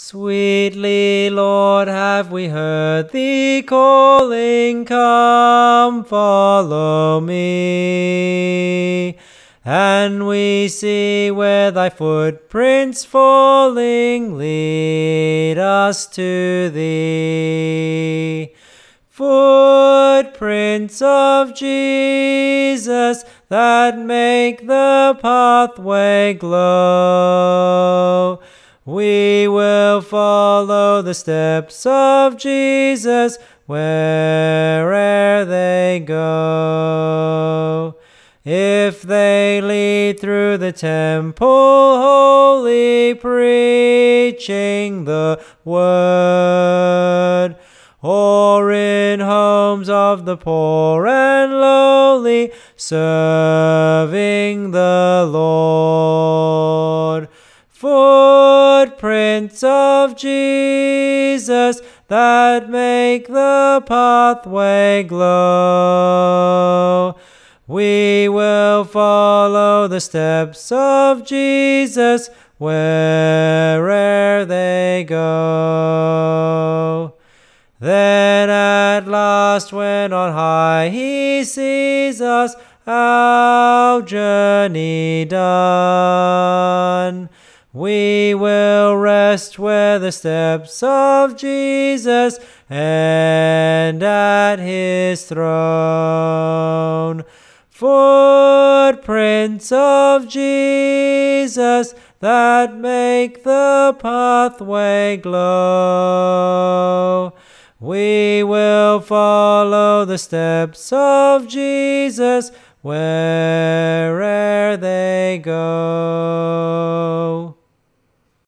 Sweetly, Lord, have we heard thee calling, Come, follow me. And we see where thy footprints falling lead us to thee. Footprints of Jesus that make the pathway glow. We will follow the steps of Jesus where'er they go. If they lead through the temple holy, preaching the word, or in homes of the poor and lowly, serving the Lord. Of Jesus that make the pathway glow. We will follow the steps of Jesus where'er they go. Then at last, when on high he sees us, our journey done, we will rest where the steps of Jesus and at his throne. Footprints of Jesus that make the pathway glow. We will follow the steps of Jesus where'er they go.